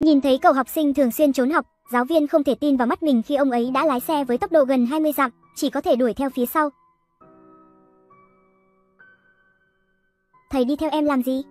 Nhìn thấy cậu học sinh thường xuyên trốn học, giáo viên không thể tin vào mắt mình khi ông ấy đã lái xe với tốc độ gần 20 dặm, chỉ có thể đuổi theo phía sau. Thầy đi theo em làm gì?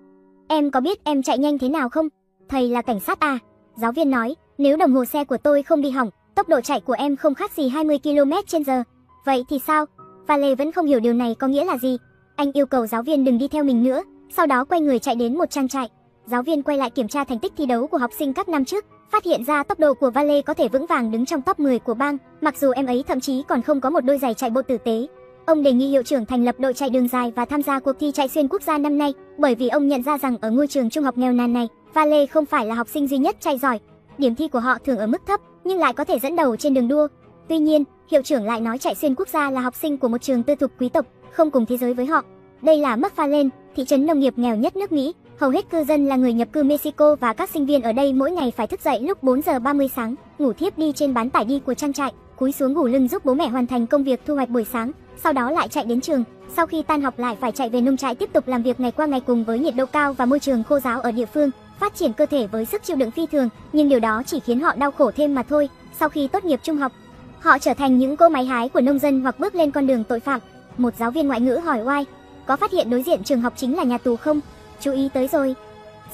Em có biết em chạy nhanh thế nào không? Thầy là cảnh sát à? Giáo viên nói, nếu đồng hồ xe của tôi không bị hỏng, tốc độ chạy của em không khác gì 20 km/h. Vậy thì sao? Vale vẫn không hiểu điều này có nghĩa là gì. Anh yêu cầu giáo viên đừng đi theo mình nữa, sau đó quay người chạy đến một trang trại. Giáo viên quay lại kiểm tra thành tích thi đấu của học sinh các năm trước, phát hiện ra tốc độ của Vale có thể vững vàng đứng trong top 10 của bang, mặc dù em ấy thậm chí còn không có một đôi giày chạy bộ tử tế. Ông đề nghị hiệu trưởng thành lập đội chạy đường dài và tham gia cuộc thi chạy xuyên quốc gia năm nay, bởi vì ông nhận ra rằng ở ngôi trường trung học nghèo nàn này, Vale không phải là học sinh duy nhất chạy giỏi. Điểm thi của họ thường ở mức thấp, nhưng lại có thể dẫn đầu trên đường đua. Tuy nhiên, hiệu trưởng lại nói chạy xuyên quốc gia là học sinh của một trường tư thục quý tộc, không cùng thế giới với họ. Đây là McFarlane, thị trấn nông nghiệp nghèo nhất nước Mỹ. Hầu hết cư dân là người nhập cư Mexico và các sinh viên ở đây mỗi ngày phải thức dậy lúc 4 giờ 30 sáng, ngủ thiếp đi trên bán tải đi của trang trại, cúi xuống ngủ lưng giúp bố mẹ hoàn thành công việc thu hoạch buổi sáng, sau đó lại chạy đến trường. Sau khi tan học lại phải chạy về nông trại tiếp tục làm việc ngày qua ngày cùng với nhiệt độ cao và môi trường khô giáo ở địa phương, phát triển cơ thể với sức chịu đựng phi thường, nhưng điều đó chỉ khiến họ đau khổ thêm mà thôi. Sau khi tốt nghiệp trung học, họ trở thành những cô máy hái của nông dân hoặc bước lên con đường tội phạm. Một giáo viên ngoại ngữ hỏi Oai, có phát hiện đối diện trường học chính là nhà tù không? Chú ý tới rồi.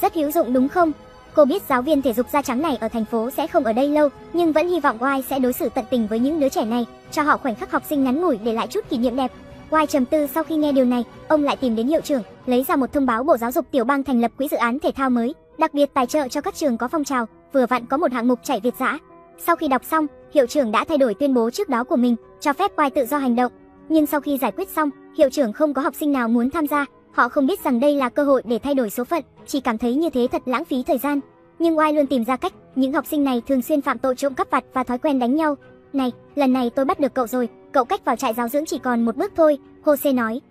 Rất hữu dụng đúng không? Cô biết giáo viên thể dục da trắng này ở thành phố sẽ không ở đây lâu, nhưng vẫn hy vọng Y sẽ đối xử tận tình với những đứa trẻ này, cho họ khoảnh khắc học sinh ngắn ngủi để lại chút kỷ niệm đẹp. Y trầm tư sau khi nghe điều này, ông lại tìm đến hiệu trưởng, lấy ra một thông báo Bộ Giáo dục Tiểu bang thành lập quỹ dự án thể thao mới, đặc biệt tài trợ cho các trường có phong trào, vừa vặn có một hạng mục chạy Việt dã. Sau khi đọc xong, hiệu trưởng đã thay đổi tuyên bố trước đó của mình, cho phép Y tự do hành động. Nhưng sau khi giải quyết xong, hiệu trưởng không có học sinh nào muốn tham gia, họ không biết rằng đây là cơ hội để thay đổi số phận, chỉ cảm thấy như thế thật lãng phí thời gian. Nhưng Oai luôn tìm ra cách, những học sinh này thường xuyên phạm tội trộm cắp vặt và thói quen đánh nhau. Này, lần này tôi bắt được cậu rồi, cậu cách vào trại giáo dưỡng chỉ còn một bước thôi, Jose nói.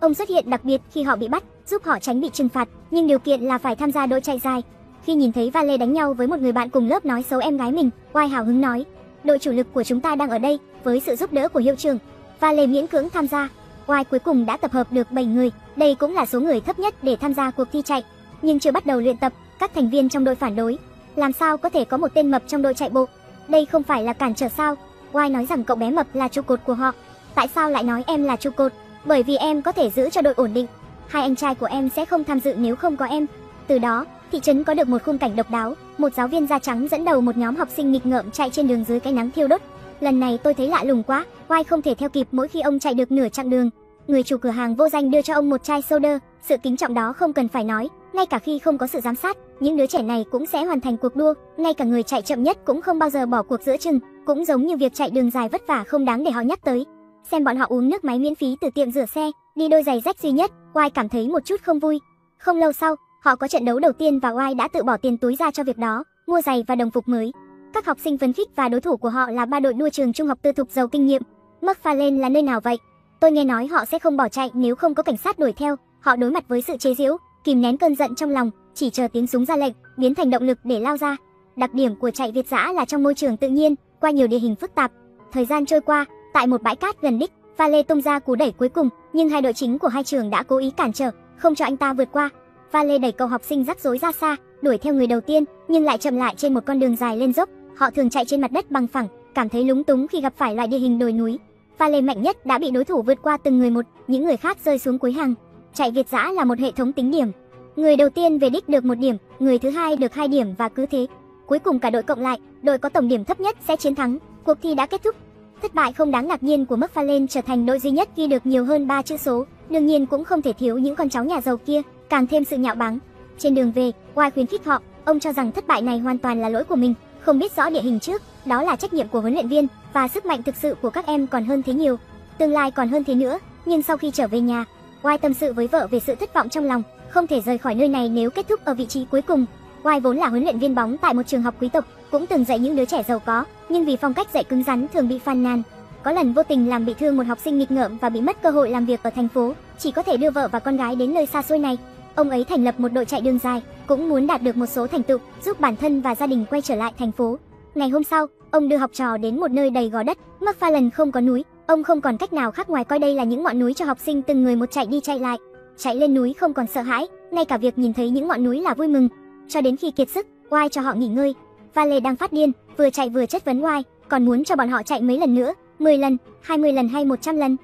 Ông xuất hiện đặc biệt khi họ bị bắt, giúp họ tránh bị trừng phạt, nhưng điều kiện là phải tham gia đội chạy dài. Khi nhìn thấy Vale đánh nhau với một người bạn cùng lớp nói xấu em gái mình, Oai hào hứng nói, đội chủ lực của chúng ta đang ở đây, với sự giúp đỡ của hiệu trưởng. Vale miễn cưỡng tham gia. Oai cuối cùng đã tập hợp được 7 người, đây cũng là số người thấp nhất để tham gia cuộc thi chạy. Nhưng chưa bắt đầu luyện tập, các thành viên trong đội phản đối. Làm sao có thể có một tên mập trong đội chạy bộ? Đây không phải là cản trở sao? Oai nói rằng cậu bé mập là trụ cột của họ. Tại sao lại nói em là trụ cột? Bởi vì em có thể giữ cho đội ổn định. Hai anh trai của em sẽ không tham dự nếu không có em. Từ đó, thị trấn có được một khung cảnh độc đáo. Một giáo viên da trắng dẫn đầu một nhóm học sinh nghịch ngợm chạy trên đường dưới cái nắng thiêu đốt. Lần này tôi thấy lạ lùng quá, Oai không thể theo kịp mỗi khi ông chạy được nửa chặng đường. Người chủ cửa hàng vô danh đưa cho ông một chai soda, sự kính trọng đó không cần phải nói, ngay cả khi không có sự giám sát, những đứa trẻ này cũng sẽ hoàn thành cuộc đua, ngay cả người chạy chậm nhất cũng không bao giờ bỏ cuộc giữa chừng, cũng giống như việc chạy đường dài vất vả không đáng để họ nhắc tới. Xem bọn họ uống nước máy miễn phí từ tiệm rửa xe, đi đôi giày rách duy nhất, Oai cảm thấy một chút không vui. Không lâu sau, họ có trận đấu đầu tiên và Oai đã tự bỏ tiền túi ra cho việc đó, mua giày và đồng phục mới. Các học sinh phấn khích và đối thủ của họ là ba đội đua trường trung học tư thục giàu kinh nghiệm. McFarlane là nơi nào vậy? Tôi nghe nói họ sẽ không bỏ chạy nếu không có cảnh sát đuổi theo, họ đối mặt với sự chế giễu, kìm nén cơn giận trong lòng, chỉ chờ tiếng súng ra lệnh, biến thành động lực để lao ra. Đặc điểm của chạy Việt dã là trong môi trường tự nhiên, qua nhiều địa hình phức tạp. Thời gian trôi qua, tại một bãi cát gần đích, Vale tung ra cú đẩy cuối cùng, nhưng hai đội chính của hai trường đã cố ý cản trở, không cho anh ta vượt qua. Vale đẩy cầu học sinh rắc rối ra xa, đuổi theo người đầu tiên, nhưng lại chậm lại trên một con đường dài lên dốc. Họ thường chạy trên mặt đất bằng phẳng, cảm thấy lúng túng khi gặp phải loại địa hình đồi núi. Vale mạnh nhất đã bị đối thủ vượt qua từng người một, những người khác rơi xuống cuối hàng. Chạy Việt dã là một hệ thống tính điểm. Người đầu tiên về đích được một điểm, người thứ hai được hai điểm và cứ thế. Cuối cùng cả đội cộng lại, đội có tổng điểm thấp nhất sẽ chiến thắng. Cuộc thi đã kết thúc. Thất bại không đáng ngạc nhiên của McFarlane trở thành đội duy nhất ghi được nhiều hơn 3 chữ số, đương nhiên cũng không thể thiếu những con cháu nhà giàu kia, càng thêm sự nhạo báng. Trên đường về, White khuyến khích họ, ông cho rằng thất bại này hoàn toàn là lỗi của mình, không biết rõ địa hình trước, đó là trách nhiệm của huấn luyện viên và sức mạnh thực sự của các em còn hơn thế nhiều, tương lai còn hơn thế nữa, nhưng sau khi trở về nhà, Wai tâm sự với vợ về sự thất vọng trong lòng, không thể rời khỏi nơi này nếu kết thúc ở vị trí cuối cùng. Wai vốn là huấn luyện viên bóng tại một trường học quý tộc, cũng từng dạy những đứa trẻ giàu có, nhưng vì phong cách dạy cứng rắn thường bị phàn nàn. Có lần vô tình làm bị thương một học sinh nghịch ngợm và bị mất cơ hội làm việc ở thành phố, chỉ có thể đưa vợ và con gái đến nơi xa xôi này. Ông ấy thành lập một đội chạy đường dài, cũng muốn đạt được một số thành tựu, giúp bản thân và gia đình quay trở lại thành phố. Ngày hôm sau, ông đưa học trò đến một nơi đầy gò đất, McFarlane không có núi, ông không còn cách nào khác ngoài coi đây là những ngọn núi cho học sinh từng người một chạy đi chạy lại. Chạy lên núi không còn sợ hãi, ngay cả việc nhìn thấy những ngọn núi là vui mừng. cho đến khi kiệt sức, Wai cho họ nghỉ ngơi. Vale đang phát điên, vừa chạy vừa chất vấn Wai, còn muốn cho bọn họ chạy mấy lần nữa, 10 lần, 20 lần hay 100 lần.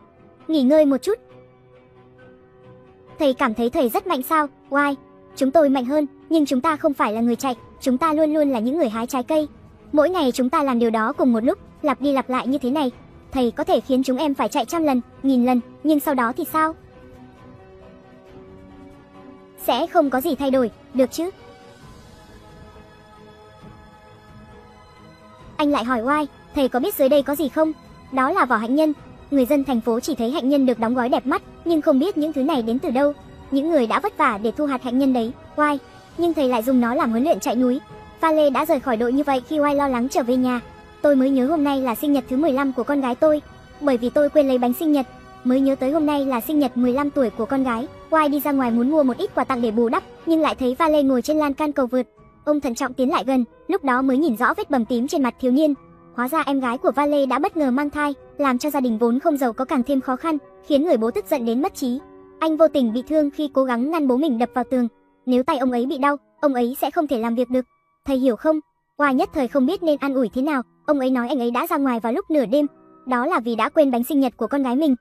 Nghỉ ngơi một chút. Thầy cảm thấy thầy rất mạnh sao? Why? chúng tôi mạnh hơn, nhưng chúng ta không phải là người chạy, chúng ta luôn luôn là những người hái trái cây. Mỗi ngày chúng ta làm điều đó cùng một lúc, lặp đi lặp lại như thế này. Thầy có thể khiến chúng em phải chạy trăm lần, nghìn lần, nhưng sau đó thì sao? Sẽ không có gì thay đổi, được chứ? Anh lại hỏi Why, thầy có biết dưới đây có gì không? Đó là vỏ hạnh nhân. Người dân thành phố chỉ thấy hạnh nhân được đóng gói đẹp mắt, nhưng không biết những thứ này đến từ đâu. Những người đã vất vả để thu hạt hạnh nhân đấy, Oai. Nhưng thầy lại dùng nó làm huấn luyện chạy núi. Pha Lê đã rời khỏi đội như vậy khi Oai lo lắng trở về nhà. Tôi mới nhớ hôm nay là sinh nhật thứ 15 của con gái tôi, bởi vì tôi quên lấy bánh sinh nhật. Mới nhớ tới hôm nay là sinh nhật 15 tuổi của con gái. Oai đi ra ngoài muốn mua một ít quà tặng để bù đắp, nhưng lại thấy Pha Lê ngồi trên lan can cầu vượt. Ông thận trọng tiến lại gần, lúc đó mới nhìn rõ vết bầm tím trên mặt thiếu niên. Hóa ra em gái của Vale đã bất ngờ mang thai, làm cho gia đình vốn không giàu có càng thêm khó khăn, khiến người bố tức giận đến mất trí. Anh vô tình bị thương khi cố gắng ngăn bố mình đập vào tường. Nếu tay ông ấy bị đau, ông ấy sẽ không thể làm việc được. Thầy hiểu không? Hoa nhất thời không biết nên an ủi thế nào, ông ấy nói anh ấy đã ra ngoài vào lúc nửa đêm, đó là vì đã quên bánh sinh nhật của con gái mình.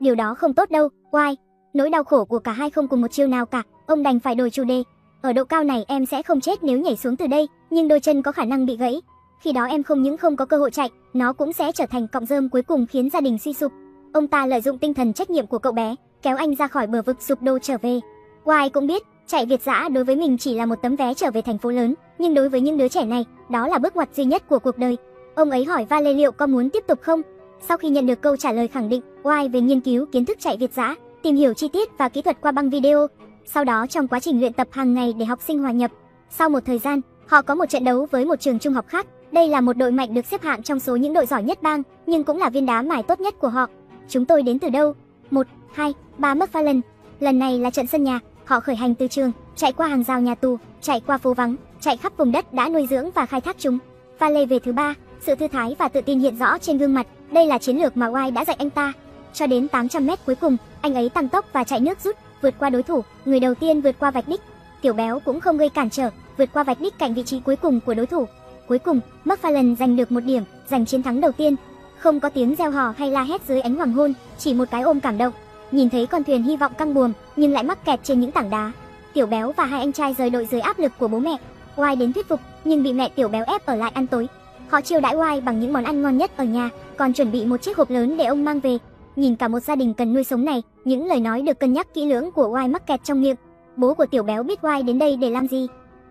Điều đó không tốt đâu, Why? Nỗi đau khổ của cả hai không cùng một chiều nào cả, ông đành phải đổi chủ đề. Ở độ cao này em sẽ không chết nếu nhảy xuống từ đây, nhưng đôi chân có khả năng bị gãy. Khi đó em không những không có cơ hội chạy, nó cũng sẽ trở thành cọng rơm cuối cùng khiến gia đình suy sụp. Ông ta lợi dụng tinh thần trách nhiệm của cậu bé, kéo anh ra khỏi bờ vực sụp đổ trở về. Wai cũng biết, chạy Việt dã đối với mình chỉ là một tấm vé trở về thành phố lớn, nhưng đối với những đứa trẻ này, đó là bước ngoặt duy nhất của cuộc đời. Ông ấy hỏi Vale liệu có muốn tiếp tục không? Sau khi nhận được câu trả lời khẳng định, Wai về nghiên cứu kiến thức chạy Việt dã, tìm hiểu chi tiết và kỹ thuật qua băng video, sau đó trong quá trình luyện tập hàng ngày để học sinh hòa nhập, sau một thời gian, họ có một trận đấu với một trường trung học khác. Đây là một đội mạnh được xếp hạng trong số những đội giỏi nhất bang, nhưng cũng là viên đá mài tốt nhất của họ. Chúng tôi đến từ đâu? 1, 2, 3 McFarlane. Lần này là trận sân nhà, họ khởi hành từ trường, chạy qua hàng rào nhà tù, chạy qua phố vắng, chạy khắp vùng đất đã nuôi dưỡng và khai thác chúng. Vale về thứ ba, sự thư thái và tự tin hiện rõ trên gương mặt, đây là chiến lược mà White đã dạy anh ta. Cho đến 800 mét cuối cùng, anh ấy tăng tốc và chạy nước rút, vượt qua đối thủ, người đầu tiên vượt qua vạch đích. Tiểu béo cũng không gây cản trở, vượt qua vạch đích cạnh vị trí cuối cùng của đối thủ. Cuối cùng, McFarlane giành được một điểm, giành chiến thắng đầu tiên. Không có tiếng reo hò hay la hét dưới ánh hoàng hôn, chỉ một cái ôm cảm động. Nhìn thấy con thuyền hy vọng căng buồm, nhưng lại mắc kẹt trên những tảng đá. Tiểu béo và hai anh trai rời đội dưới áp lực của bố mẹ. Oai đến thuyết phục, nhưng bị mẹ tiểu béo ép ở lại ăn tối. Họ chiêu đãi Oai bằng những món ăn ngon nhất ở nhà, còn chuẩn bị một chiếc hộp lớn để ông mang về. Nhìn cả một gia đình cần nuôi sống này, những lời nói được cân nhắc kỹ lưỡng của Oai mắc kẹt trong miệng. Bố của tiểu béo biết Oai đến đây để làm gì.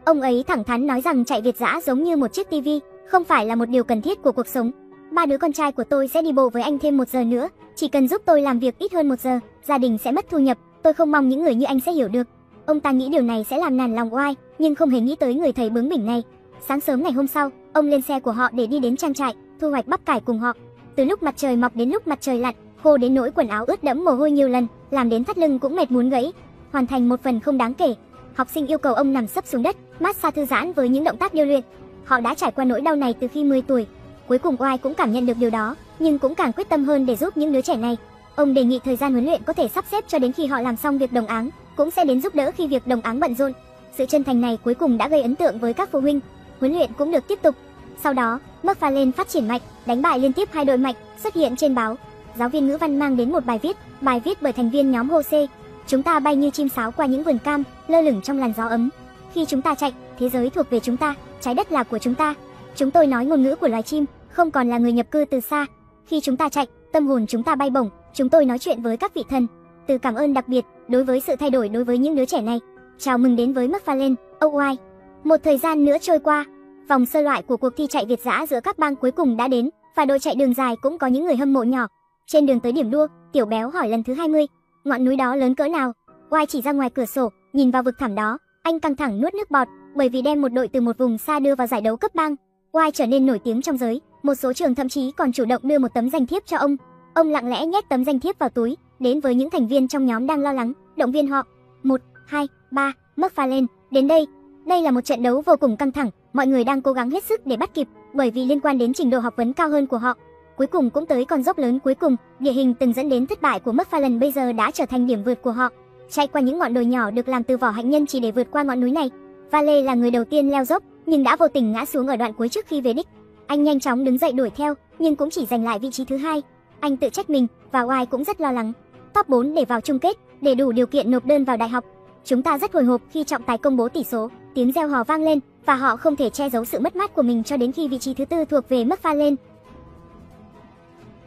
Ông ấy thẳng thắn nói rằng chạy Việt dã giống như một chiếc tivi, không phải là một điều cần thiết của cuộc sống. Ba đứa con trai của tôi sẽ đi bộ với anh thêm một giờ nữa, chỉ cần giúp tôi làm việc ít hơn một giờ, gia đình sẽ mất thu nhập. Tôi không mong những người như anh sẽ hiểu được. Ông ta nghĩ điều này sẽ làm nản lòng Oai, nhưng không hề nghĩ tới người thầy bướng bỉnh này. Sáng sớm ngày hôm sau, ông lên xe của họ để đi đến trang trại, thu hoạch bắp cải cùng họ. Từ lúc mặt trời mọc đến lúc mặt trời lặn, khô đến nỗi quần áo ướt đẫm mồ hôi nhiều lần, làm đến thắt lưng cũng mệt muốn gãy. Hoàn thành một phần không đáng kể. Học sinh yêu cầu ông nằm sấp xuống đất, massage thư giãn với những động tác điêu luyện. Họ đã trải qua nỗi đau này từ khi 10 tuổi. Cuối cùng Oai cũng cảm nhận được điều đó, nhưng cũng càng quyết tâm hơn để giúp những đứa trẻ này. Ông đề nghị thời gian huấn luyện có thể sắp xếp cho đến khi họ làm xong việc đồng áng, cũng sẽ đến giúp đỡ khi việc đồng áng bận rộn. Sự chân thành này cuối cùng đã gây ấn tượng với các phụ huynh. Huấn luyện cũng được tiếp tục. Sau đó, McFarlane phát triển mạnh, đánh bại liên tiếp hai đội mạnh, xuất hiện trên báo. Giáo viên ngữ văn mang đến một bài viết, bài viết bởi thành viên nhóm Jose. Chúng ta bay như chim sáo qua những vườn cam, lơ lửng trong làn gió ấm. Khi chúng ta chạy, thế giới thuộc về chúng ta, trái đất là của chúng ta. Chúng tôi nói ngôn ngữ của loài chim, không còn là người nhập cư từ xa. Khi chúng ta chạy, tâm hồn chúng ta bay bổng, chúng tôi nói chuyện với các vị thần. Từ cảm ơn đặc biệt đối với sự thay đổi đối với những đứa trẻ này. Chào mừng đến với McFarlane, OY. Một thời gian nữa trôi qua, vòng sơ loại của cuộc thi chạy Việt dã giữa các bang cuối cùng đã đến, và đội chạy đường dài cũng có những người hâm mộ nhỏ. Trên đường tới điểm đua, Tiểu Béo hỏi lần thứ 20, ngọn núi đó lớn cỡ nào? Oai chỉ ra ngoài cửa sổ, nhìn vào vực thẳm đó, anh căng thẳng nuốt nước bọt, bởi vì đem một đội từ một vùng xa đưa vào giải đấu cấp bang. Oai trở nên nổi tiếng trong giới, một số trường thậm chí còn chủ động đưa một tấm danh thiếp cho ông. Ông lặng lẽ nhét tấm danh thiếp vào túi, đến với những thành viên trong nhóm đang lo lắng, động viên họ. Một, hai, ba, mất pha lên, đến đây. Đây là một trận đấu vô cùng căng thẳng, mọi người đang cố gắng hết sức để bắt kịp, bởi vì liên quan đến trình độ học vấn cao hơn của họ. Cuối cùng cũng tới con dốc lớn cuối cùng, địa hình từng dẫn đến thất bại của McFarlane bây giờ đã trở thành điểm vượt của họ. chạy qua những ngọn đồi nhỏ được làm từ vỏ hạnh nhân chỉ để vượt qua ngọn núi này. Vale là người đầu tiên leo dốc, nhưng đã vô tình ngã xuống ở đoạn cuối trước khi về đích. Anh nhanh chóng đứng dậy đuổi theo, nhưng cũng chỉ giành lại vị trí thứ hai. Anh tự trách mình và Oai cũng rất lo lắng. Top 4 để vào chung kết, để đủ điều kiện nộp đơn vào đại học. Chúng ta rất hồi hộp khi trọng tài công bố tỷ số, tiếng reo hò vang lên và họ không thể che giấu sự mất mát của mình cho đến khi vị trí thứ tư thuộc về mất pha lên.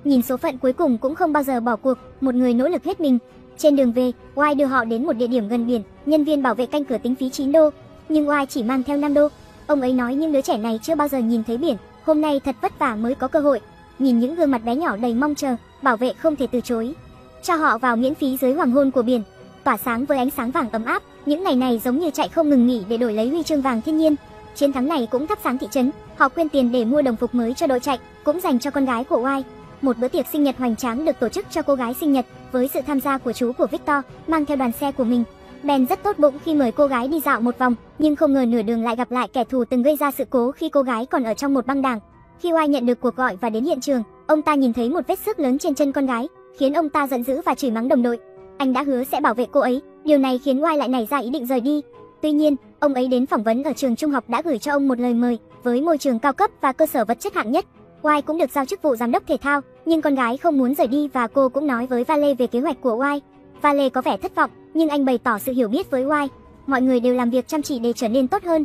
Nhìn số phận cuối cùng cũng không bao giờ bỏ cuộc, một người nỗ lực hết mình. Trên đường về, Oai đưa họ đến một địa điểm gần biển, nhân viên bảo vệ canh cửa tính phí 9 đô, nhưng Oai chỉ mang theo 5 đô. Ông ấy nói những đứa trẻ này chưa bao giờ nhìn thấy biển, hôm nay thật vất vả mới có cơ hội. Nhìn những gương mặt bé nhỏ đầy mong chờ, bảo vệ không thể từ chối. Cho họ vào miễn phí dưới hoàng hôn của biển, tỏa sáng với ánh sáng vàng ấm áp, những ngày này giống như chạy không ngừng nghỉ để đổi lấy huy chương vàng thiên nhiên. Chiến thắng này cũng thắp sáng thị trấn, họ quyên tiền để mua đồng phục mới cho đội chạy, cũng dành cho con gái của Oai. Một bữa tiệc sinh nhật hoành tráng được tổ chức cho cô gái sinh nhật với sự tham gia của chú của Victor, mang theo đoàn xe của mình. Ben rất tốt bụng khi mời cô gái đi dạo một vòng, nhưng không ngờ nửa đường lại gặp lại kẻ thù từng gây ra sự cố khi cô gái còn ở trong một băng đảng. Khi Oai nhận được cuộc gọi và đến hiện trường, ông ta nhìn thấy một vết xước lớn trên chân con gái, khiến ông ta giận dữ và chửi mắng đồng đội. Anh đã hứa sẽ bảo vệ cô ấy, điều này khiến Oai lại nảy ra ý định rời đi. Tuy nhiên, ông ấy đến phỏng vấn ở trường trung học đã gửi cho ông một lời mời với môi trường cao cấp và cơ sở vật chất hạng nhất. Oai cũng được giao chức vụ giám đốc thể thao, nhưng con gái không muốn rời đi và cô cũng nói với Vale về kế hoạch của Oai. Vale có vẻ thất vọng, nhưng anh bày tỏ sự hiểu biết với Oai. Mọi người đều làm việc chăm chỉ để trở nên tốt hơn.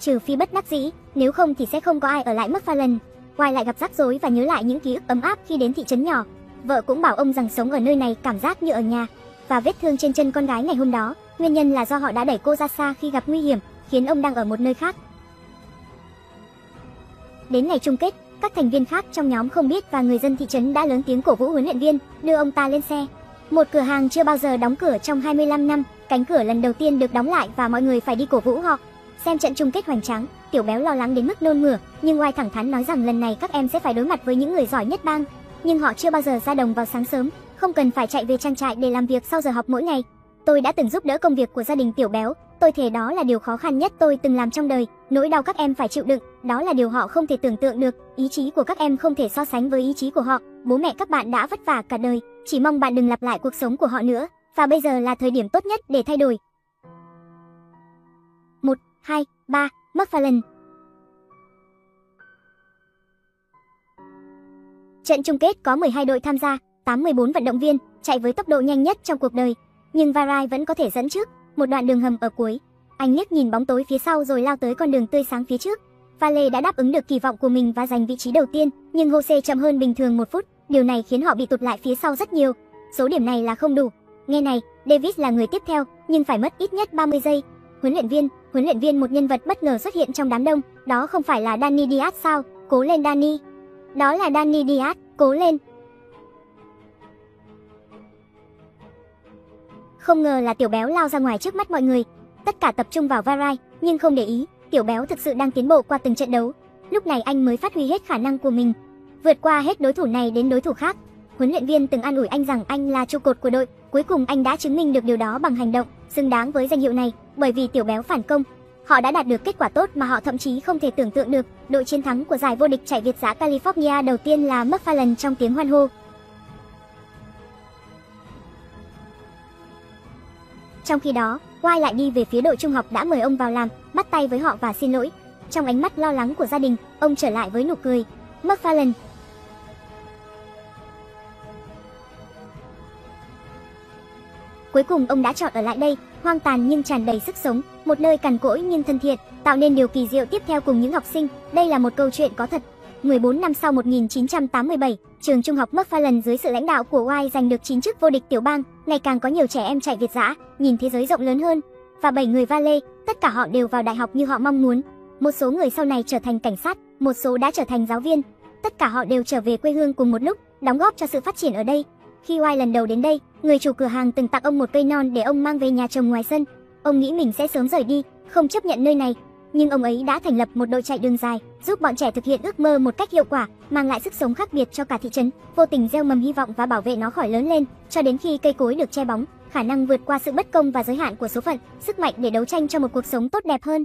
Trừ phi bất đắc dĩ, nếu không thì sẽ không có ai ở lại McFarlane. Oai lại gặp rắc rối và nhớ lại những ký ức ấm áp khi đến thị trấn nhỏ. Vợ cũng bảo ông rằng sống ở nơi này cảm giác như ở nhà. Và vết thương trên chân con gái ngày hôm đó, nguyên nhân là do họ đã đẩy cô ra xa khi gặp nguy hiểm, khiến ông đang ở một nơi khác. Đến ngày chung kết, các thành viên khác trong nhóm không biết và người dân thị trấn đã lớn tiếng cổ vũ huấn luyện viên, đưa ông ta lên xe. Một cửa hàng chưa bao giờ đóng cửa trong 25 năm, cánh cửa lần đầu tiên được đóng lại và mọi người phải đi cổ vũ họ. Xem trận chung kết hoành tráng, tiểu béo lo lắng đến mức nôn mửa, nhưng Oai thẳng thắn nói rằng lần này các em sẽ phải đối mặt với những người giỏi nhất bang. Nhưng họ chưa bao giờ ra đồng vào sáng sớm, không cần phải chạy về trang trại để làm việc sau giờ học mỗi ngày. Tôi đã từng giúp đỡ công việc của gia đình tiểu béo, tôi thề đó là điều khó khăn nhất tôi từng làm trong đời, nỗi đau các em phải chịu đựng, đó là điều họ không thể tưởng tượng được, ý chí của các em không thể so sánh với ý chí của họ, bố mẹ các bạn đã vất vả cả đời, chỉ mong bạn đừng lặp lại cuộc sống của họ nữa, và bây giờ là thời điểm tốt nhất để thay đổi. 1, 2, 3, McFarlane. Trận chung kết có 12 đội tham gia, 814 vận động viên, chạy với tốc độ nhanh nhất trong cuộc đời. Nhưng Varai vẫn có thể dẫn trước, một đoạn đường hầm ở cuối. Anh liếc nhìn bóng tối phía sau rồi lao tới con đường tươi sáng phía trước. Vale đã đáp ứng được kỳ vọng của mình và giành vị trí đầu tiên, nhưng Jose chậm hơn bình thường một phút, điều này khiến họ bị tụt lại phía sau rất nhiều. Số điểm này là không đủ. Nghe này, Davis là người tiếp theo, nhưng phải mất ít nhất 30 giây. Huấn luyện viên, huấn luyện viên một nhân vật bất ngờ xuất hiện trong đám đông, đó không phải là Danny Diaz sao? Cố lên Danny. Đó là Danny Diaz, cố lên. Không ngờ là tiểu béo lao ra ngoài trước mắt mọi người. Tất cả tập trung vào Varai, nhưng không để ý, tiểu béo thực sự đang tiến bộ qua từng trận đấu. Lúc này anh mới phát huy hết khả năng của mình, vượt qua hết đối thủ này đến đối thủ khác. Huấn luyện viên từng an ủi anh rằng anh là trụ cột của đội, cuối cùng anh đã chứng minh được điều đó bằng hành động, xứng đáng với danh hiệu này, bởi vì tiểu béo phản công. Họ đã đạt được kết quả tốt mà họ thậm chí không thể tưởng tượng được. Đội chiến thắng của giải vô địch chạy Việt giã California đầu tiên là McFarland trong tiếng hoan hô. Trong khi đó, Wai lại đi về phía đội trung học đã mời ông vào làm, bắt tay với họ và xin lỗi. Trong ánh mắt lo lắng của gia đình, ông trở lại với nụ cười. McFarlane. Cuối cùng ông đã chọn ở lại đây, hoang tàn nhưng tràn đầy sức sống, một nơi cằn cỗi nhưng thân thiện, tạo nên điều kỳ diệu tiếp theo cùng những học sinh. Đây là một câu chuyện có thật. 14 năm sau 1987, trường trung học McFarland dưới sự lãnh đạo của Y giành được 9 chức vô địch tiểu bang, ngày càng có nhiều trẻ em chạy Việt dã, nhìn thế giới rộng lớn hơn. Và 7 người Vale, tất cả họ đều vào đại học như họ mong muốn. Một số người sau này trở thành cảnh sát, một số đã trở thành giáo viên. Tất cả họ đều trở về quê hương cùng một lúc, đóng góp cho sự phát triển ở đây. Khi Y lần đầu đến đây, người chủ cửa hàng từng tặng ông một cây non để ông mang về nhà trồng ngoài sân. Ông nghĩ mình sẽ sớm rời đi, không chấp nhận nơi này, nhưng ông ấy đã thành lập một đội chạy đường dài, giúp bọn trẻ thực hiện ước mơ một cách hiệu quả, mang lại sức sống khác biệt cho cả thị trấn, vô tình gieo mầm hy vọng và bảo vệ nó khỏi lớn lên, cho đến khi cây cối được che bóng, khả năng vượt qua sự bất công và giới hạn của số phận, sức mạnh để đấu tranh cho một cuộc sống tốt đẹp hơn.